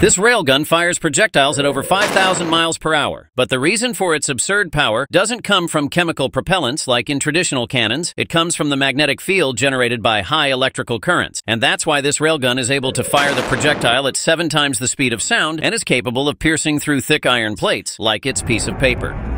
This railgun fires projectiles at over 5,000 miles per hour, but the reason for its absurd power doesn't come from chemical propellants like in traditional cannons, it comes from the magnetic field generated by high electrical currents. And that's why this railgun is able to fire the projectile at seven times the speed of sound and is capable of piercing through thick iron plates like its piece of paper.